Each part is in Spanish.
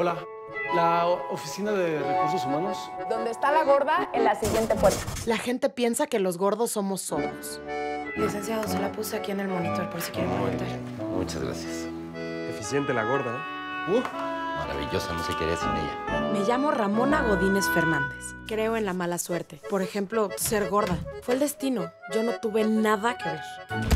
Hola, ¿la oficina de recursos humanos? Donde está la gorda, en la siguiente puerta. La gente piensa que los gordos somos sordos. Licenciado, se la puse aquí en el monitor por si quieren preguntar. Muchas gracias. Eficiente la gorda, ¿eh? Uh, Maravillosa, no se quería sin ella. Me llamo Ramona Godínez Fernández. Creo en la mala suerte. Por ejemplo, ser gorda. Fue el destino. Yo no tuve nada que ver.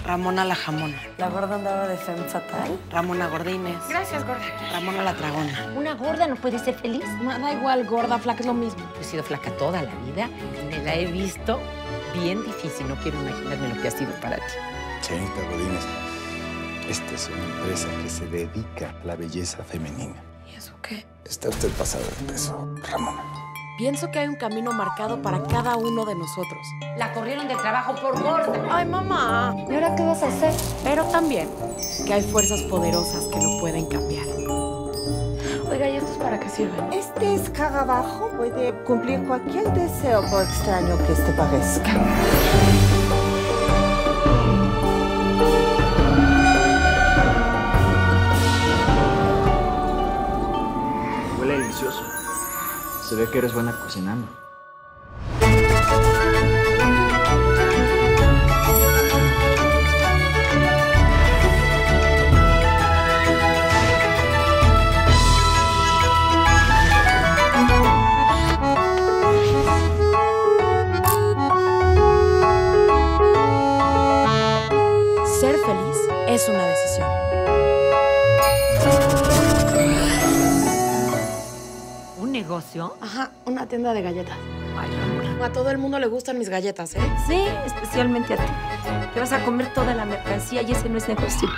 Ramona la jamona. La gorda andaba de femme fatal. Ramona Godínez. Gracias, gorda. Ramona la tragona. ¿Una gorda no puede ser feliz? No, da igual, gorda, flaca, es lo mismo. He sido flaca toda la vida y me la he visto bien difícil. No quiero imaginarme lo que ha sido para ti. Señorita Godínez, esta es una empresa que se dedica a la belleza femenina. ¿Y eso qué? Está usted pasada de peso, Ramona. Pienso que hay un camino marcado para cada uno de nosotros. La corrieron del trabajo por gorda. Ay, mamá. ¿Y ahora qué vas a hacer? Pero también que hay fuerzas poderosas que lo pueden cambiar. Oiga, ¿y estos para qué sirven? Este escarabajo puede cumplir cualquier deseo, por extraño que este parezca. Delicioso. Se ve que eres buena cocinando. Ser feliz es una decisión. Negocio? Ajá, una tienda de galletas. Ay, Ramona. A todo el mundo le gustan mis galletas, ¿eh? Sí, especialmente a ti. Te vas a comer toda la mercancía y ese no es negocio.